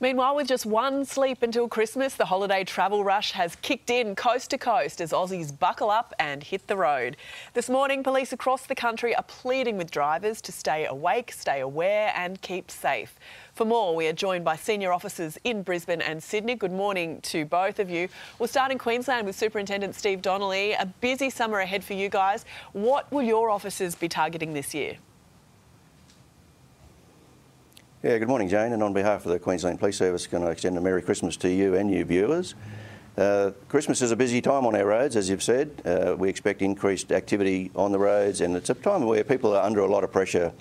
Meanwhile, with just one sleep until Christmas, the holiday travel rush has kicked in coast to coast as Aussies buckle up and hit the road. This morning, police across the country are pleading with drivers to stay awake, stay aware, and keep safe. For more, we are joined by senior officers in Brisbane and Sydney. Good morning to both of you. We'll start in Queensland with Superintendent Steve Donnelly. A busy summer ahead for you guys. What will your officers be targeting this year? Yeah, good morning, Jane. And on behalf of the Queensland Police Service, can I extend a Merry Christmas to you and you viewers. Uh, Christmas is a busy time on our roads, as you've said. Uh, we expect increased activity on the roads, and it's a time where people are under a lot of pressure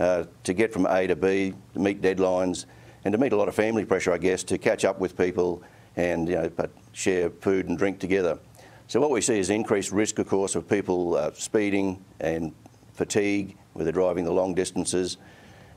uh, to get from A to B, to meet deadlines, and to meet a lot of family pressure, I guess, to catch up with people and you know, but share food and drink together. So what we see is increased risk, of course, of people uh, speeding and fatigue, where they're driving the long distances,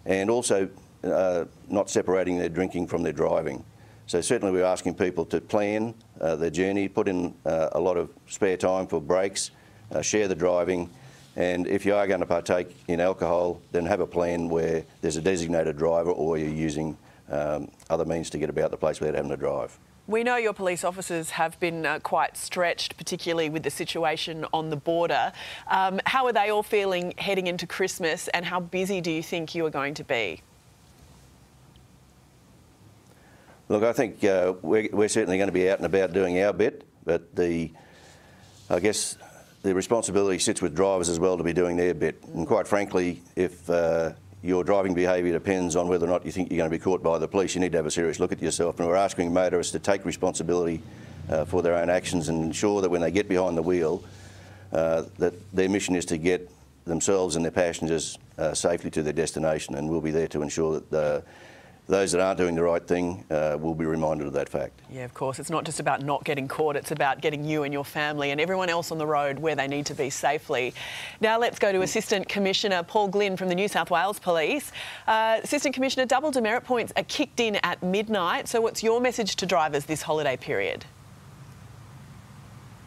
and also uh, not separating their drinking from their driving. So certainly we're asking people to plan uh, their journey, put in uh, a lot of spare time for breaks, uh, share the driving, and if you are going to partake in alcohol, then have a plan where there's a designated driver or you're using um, other means to get about the place without having to drive. We know your police officers have been uh, quite stretched, particularly with the situation on the border. Um, how are they all feeling heading into Christmas and how busy do you think you are going to be? Look, I think uh, we're, we're, certainly going to be out and about doing our bit, but the, I guess the responsibility sits with drivers as well to be doing their bit. And quite frankly, if uh, your driving behaviour depends on whether or not you think you're going to be caught by the police, you need to have a serious look at yourself. And we're asking motorists to take responsibility uh, for their own actions and ensure that when they get behind the wheel, uh, that their mission is to get themselves and their passengers uh, safely to their destination. And we'll be there to ensure that uh, those that aren't doing the right thing uh, will be reminded of that fact. Yeah, of course. It's not just about not getting caught, it's about getting you and your family and everyone else on the road where they need to be safely. Now let's go to Assistant Commissioner Paul Glynn from the New South Wales Police. Uh, Assistant Commissioner, double demerit points are kicked in at midnight. So what's your message to drivers this holiday period?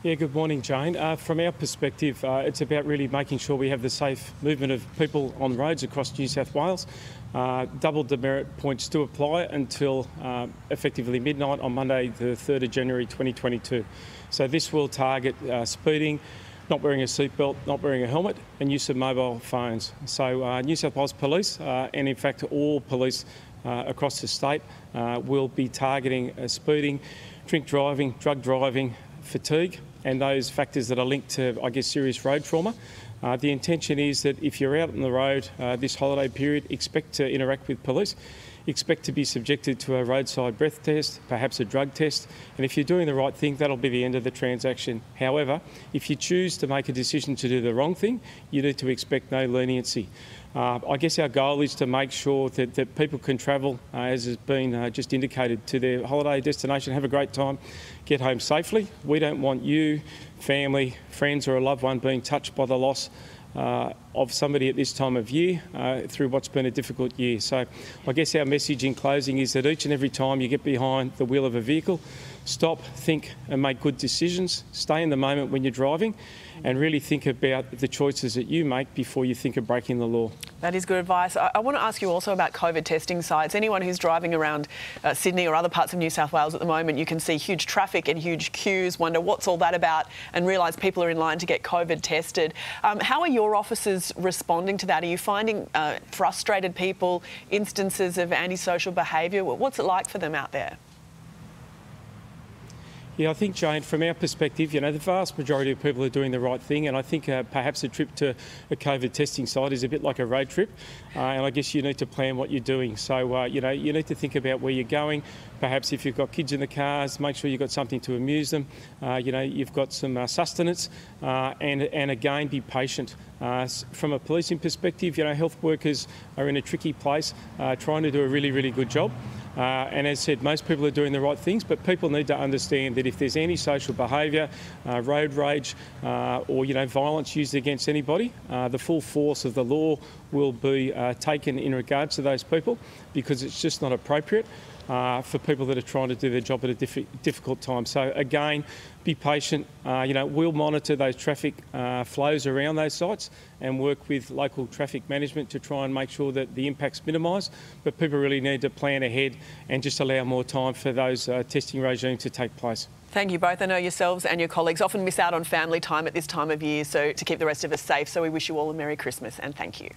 Yeah, good morning, Jane. Uh, from our perspective, uh, it's about really making sure we have the safe movement of people on roads across New South Wales. Uh, double demerit points do apply until uh, effectively midnight on Monday, the 3rd of January 2022. So this will target uh, speeding, not wearing a seatbelt, not wearing a helmet, and use of mobile phones. So uh, New South Wales Police, and in fact all police across the state, will be targeting speeding, drink driving, drug driving, fatigue, and those factors that are linked to, I guess, serious road trauma. Uh, the intention is that if you're out on the road uh, this holiday period, expect to interact with police, expect to be subjected to a roadside breath test, perhaps a drug test, and if you're doing the right thing, that'll be the end of the transaction. However, if you choose to make a decision to do the wrong thing, you need to expect no leniency. Uh, I guess our goal is to make sure that, that people can travel, uh, as has been uh, just indicated, to their holiday destination, have a great time, get home safely. We don't want you, family, friends, or a loved one being touched by the loss uh, of somebody at this time of year uh, through what's been a difficult year. So I guess our message in closing is that each and every time you get behind the wheel of a vehicle, stop, think and make good decisions. Stay in the moment when you're driving and really think about the choices that you make before you think of breaking the law. That is good advice. I, I want to ask you also about COVID testing sites. Anyone who's driving around uh, Sydney or other parts of New South Wales at the moment, you can see huge traffic and huge queues, wonder what's all that about, and realise people are in line to get COVID tested. Um, how are your officers responding to that? Are you finding uh, frustrated people, instances of antisocial behaviour? What's it like for them out there? Yeah, I think, Jane, from our perspective, you know, the vast majority of people are doing the right thing, and I think uh, perhaps a trip to a COVID testing site is a bit like a road trip, uh, and I guess you need to plan what you're doing. So, uh, you know, you need to think about where you're going. Perhaps if you've got kids in the cars, make sure you've got something to amuse them. Uh, you know, you've got some uh, sustenance, uh, and and again, be patient. from a policing perspective, you know, health workers are in a tricky place, trying to do a really, really good job. Uh, and as said, most people are doing the right things, but people need to understand that if there's any social behaviour, uh, road rage, uh, or you know violence used against anybody, uh, the full force of the law will be uh, taken in regards to those people because it's just not appropriate. Uh, for people that are trying to do their job at a diff- difficult time. So again, be patient. Uh, you know, we'll monitor those traffic uh, flows around those sites and work with local traffic management to try and make sure that the impact's minimised. But people really need to plan ahead and just allow more time for those uh, testing regimes to take place. Thank you both. I know yourselves and your colleagues often miss out on family time at this time of year, so to keep the rest of us safe. So we wish you all a Merry Christmas and thank you.